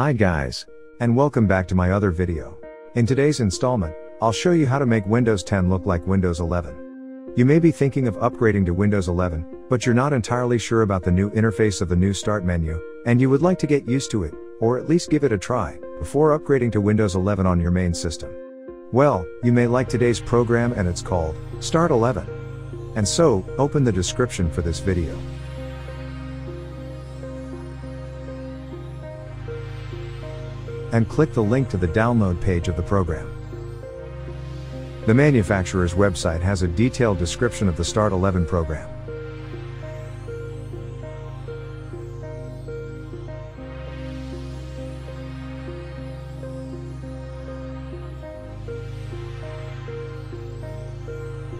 Hi guys, and welcome back to my other video. In today's installment, I'll show you how to make Windows 10 look like Windows 11. You may be thinking of upgrading to Windows 11, but you're not entirely sure about the new interface of the new Start menu, and you would like to get used to it, or at least give it a try, before upgrading to Windows 11 on your main system. Well, you may like today's program and it's called Start 11. And so, open the description for this video. And click the link to the download page of the program. The manufacturer's website has a detailed description of the Start 11 program.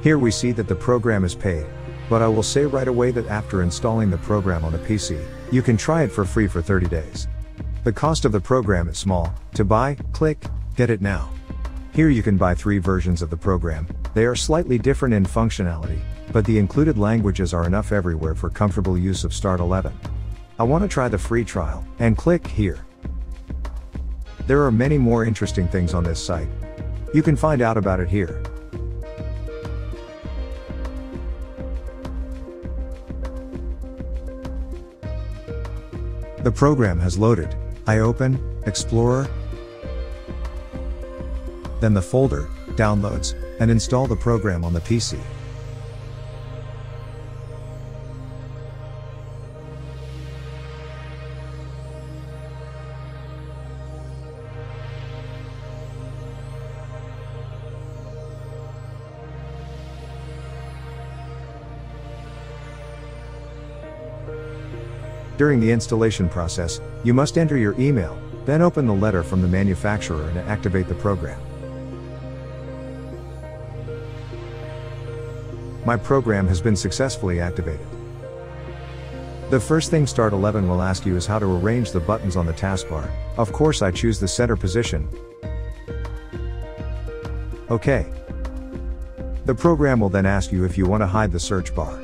Here we see that the program is paid, but I will say right away that after installing the program on a PC, you can try it for free for 30 days. The cost of the program is small. To buy, click, get it now. Here you can buy three versions of the program. They are slightly different in functionality, but the included languages are enough everywhere for comfortable use of Start 11. I want to try the free trial, and click here. There are many more interesting things on this site. You can find out about it here. The program has loaded. I open, Explorer, then the folder, Downloads, and install the program on the PC. During the installation process, you must enter your email, then open the letter from the manufacturer and activate the program. My program has been successfully activated. The first thing Start 11 will ask you is how to arrange the buttons on the taskbar. Of course I choose the center position. OK. The program will then ask you if you want to hide the search bar.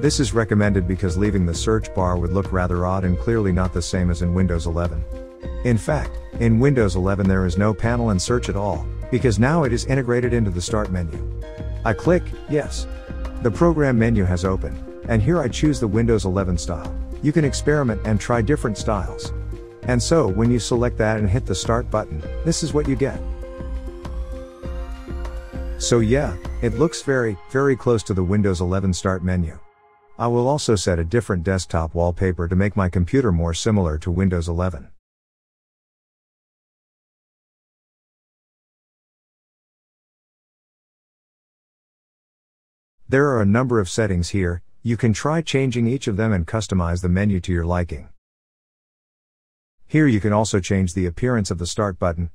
This is recommended because leaving the search bar would look rather odd and clearly not the same as in Windows 11. In fact, in Windows 11 there is no panel and search at all, because now it is integrated into the Start menu. I click, Yes. The program menu has opened, and here I choose the Windows 11 style. You can experiment and try different styles. And so, when you select that and hit the Start button, this is what you get. So yeah, it looks very, very close to the Windows 11 Start menu. I will also set a different desktop wallpaper to make my computer more similar to Windows 11. There are a number of settings here, you can try changing each of them and customize the menu to your liking. Here you can also change the appearance of the Start button,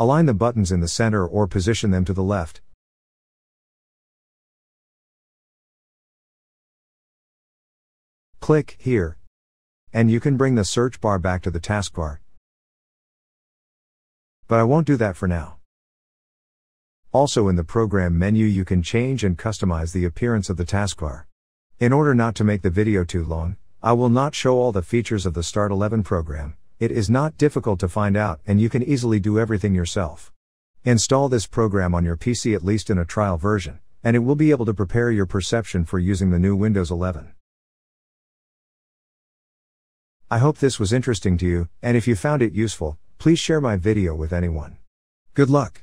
Align the buttons in the center or position them to the left. Click here. And you can bring the search bar back to the taskbar. But I won't do that for now. Also in the program menu you can change and customize the appearance of the taskbar. In order not to make the video too long, I will not show all the features of the Start 11 program, it is not difficult to find out and you can easily do everything yourself. Install this program on your PC at least in a trial version, and it will be able to prepare your perception for using the new Windows 11. I hope this was interesting to you, and if you found it useful, please share my video with anyone. Good luck!